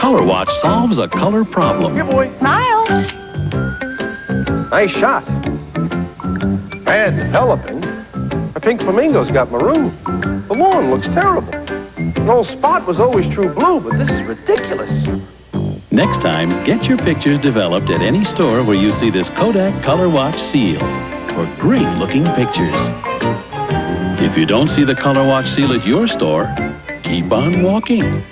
Color Watch solves a color problem. Here, boy. Smile. Nice shot. Bad developing. The pink flamingo's got maroon. The lawn looks terrible. An old spot was always true blue, but this is ridiculous. Next time, get your pictures developed at any store where you see this Kodak Color Watch seal for great looking pictures. If you don't see the Color Watch seal at your store, keep on walking.